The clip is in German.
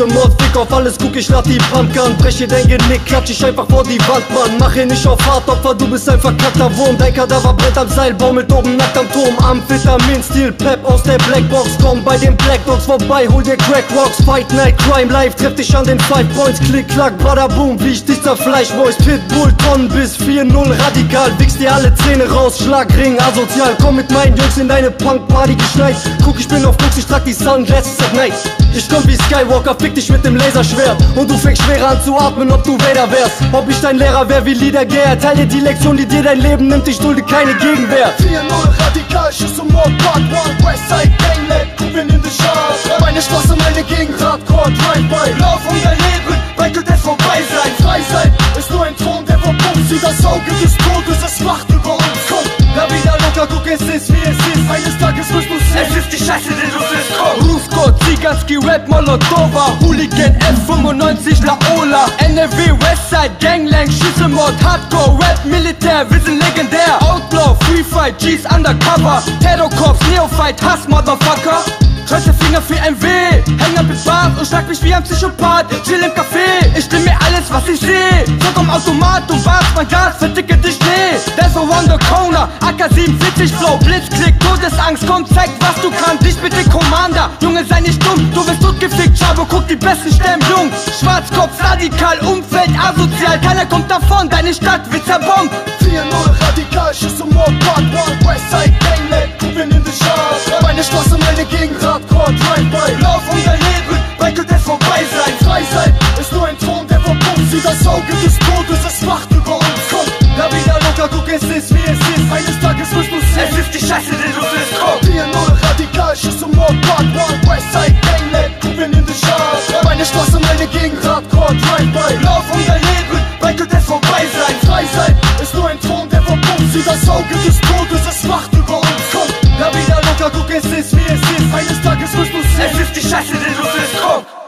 Schüsse Mord, Fick auf alles, guck ich lad die Pump an. Breche dein Genick, klatsch ich einfach vor die Wand, Mann. Mach hier nicht auf Hardopfer, du bist ein verkackter Wurm. Dein Kadaver brennt am Seil, baumelt oben nackt am Turm. Amphetamin, Steel, Pep aus der Blackbox. Komm bei den Black Dogs vorbei, hol dir Crack Rocks. Fight Night, Crime Life, treff dich an den Five Points. Klick, klack, bada boom, wie ich dich zerfleisch Boys, Pitbull, Tonnen bis 4-0 Radikal, wichs dir alle Zähne raus Schlagring, asozial, komm mit meinen Jungs in deine Punk-Party geschneit. Guck, ich bin auf Koks, ich trag die Sunglasses at night. Ich komm wie Skywalker, fick dich mit dem Laserschwert Und du fängst schwerer an zu atmen, ob du Vader wärst. Ob ich dein Lehrer wär wie Lieder Gär Teile die Lektion, die dir dein Leben nimmt, ich dulde keine Gegenwehr. 4-0 radikal, Schuss und Mord, Part 1 Westside Gangland, Kugeln in den Schaf Meine Straße, meine Gegend, Hardcore, Drive-By Lauf um dein Leben, bald wird es vorbei sein. Frei sein, ist nur ein Traum, der verbummt Sie das Auge des Todes, es wacht über uns. Komm, La vida loca, guck, es ist wie es ist. Eines Tages wirst du Es sehen ist die Scheiße, die du bist, Ziganski, Rap, Molotova Hooligan, F95, Laola NRW, Westside, Ganglang, Schüsselmord Hardcore, Rap, Militär, wir sind legendär. Outlaw, Free Fight, G's Undercover Terrorkorps, Neophyte, Hass, Motherfucker. Kreuze Finger für MW, häng ab mit Bart und schlag mich wie ein Psychopath. Chill im Café, ich stimme mir alles, was ich seh. Am Automat, du warst mein Gas, Corner, AK-47 Flow Blitzkrieg, Todesangst, komm zeig was du kannst. Ich bin der Commander, Junge sei nicht dumm Du wirst totgefickt, Schabo, guck die besten Stämme jung. Schwarzkopf, radikal, Umfeld, asozial. Keiner kommt davon, deine Stadt wird zerbombt. 4-0 radikal, Schuss und Mord, Part 1 Westside Gangland, Kugeln in den Schaf Meine Straße, meine Gegend, Hardcore, Drive-By Lauf dein Leben, bald wird es vorbei sein. Frei sein, ist nur ein Traum, der verbummt Sie das Auge des Todes, es wacht Es ist die Scheiße, die du bist, komm 4-0 radikal, Schuss und Mord, Part 1 Westside Gangland, Kugeln in den Schaf Meine Straße, meine Gegend, Hardcore, Drive-By Lauf um dein Leben, bald wird es vorbei sein. Frei sein, ist nur ein Traum, der verbummt Sie das Auge des Todes, es wacht über uns Komm, La vida loca, guck, es ist wie es ist. Eines Tages wirst du Es sehen ist die Scheiße, die du bist,